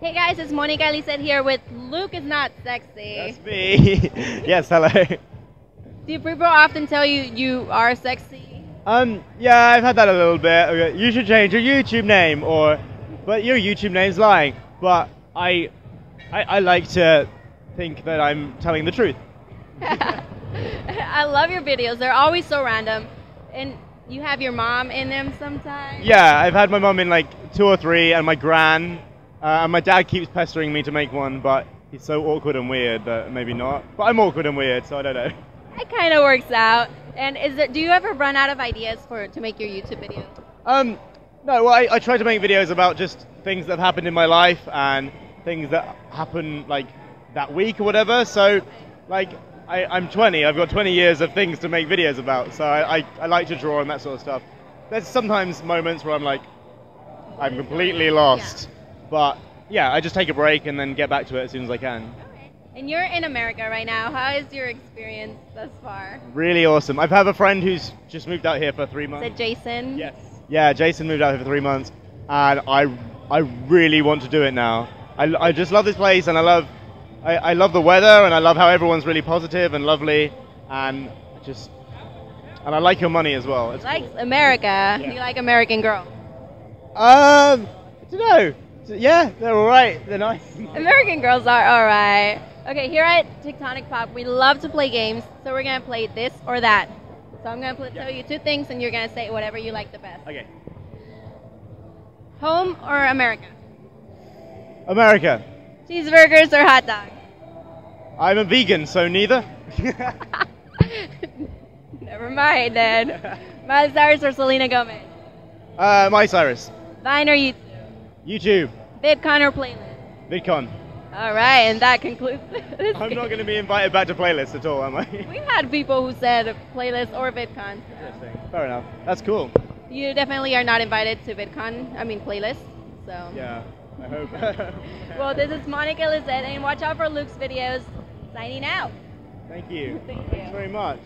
guys, it's Monica Lizeth here with Luke is not sexy. That's me. yes, hello. Do people often tell you you are sexy? Um, yeah, I've had that a little bit. You should change your YouTube name, or, but your YouTube name's lying. But I, I, I like to think that I'm telling the truth. I love your videos. They're always so random. And you have your mom in them sometimes. Yeah, I've had my mom in like two or three, and my gran, uh, and my dad keeps pestering me to make one, but he's so awkward and weird that maybe not. But I'm awkward and weird, so I don't know. It kind of works out. And is it? Do you ever run out of ideas for to make your YouTube videos? Um, no, well, I, I try to make videos about just things that have happened in my life and things that happen like that week or whatever. So, like, I, I'm 20. I've got 20 years of things to make videos about. So I, I, I like to draw and that sort of stuff. There's sometimes moments where I'm like, I'm completely lost. But yeah, I just take a break and then get back to it as soon as I can. And you're in America right now. How is your experience thus far? Really awesome. I've have a friend who's just moved out here for three Is months. it Jason? Yes. Yeah, Jason moved out here for three months, and I I really want to do it now. I, I just love this place, and I love I, I love the weather, and I love how everyone's really positive and lovely, and just and I like your money as well. It's Likes cool. America. You like American Girl. Um, I don't know. Yeah, they're all right. They're nice. American Girls are alright. Okay, here at Techtonic Pop, we love to play games, so we're gonna play this or that. So I'm gonna pl- tell you two things, and you're gonna say whatever you like the best. Okay. Home or America? America. Cheeseburgers or hot dogs? I'm a vegan, so neither. Never mind then. Miley Cyrus or Selena Gomez? uh, Miley Cyrus. Vine or YouTube? YouTube. VidCon or playlist? VidCon. All right, and that concludes this. I'm not going to be invited back to playlists at all, am I? We've had people who said playlist or VidCon. Interesting. Fair enough. That's cool. You definitely are not invited to VidCon. I mean playlist. So. Yeah, I hope. Well, this is Monica Lizeth, and watch out for Luke's videos. Signing out. Thank you. Thank you. Thanks very much.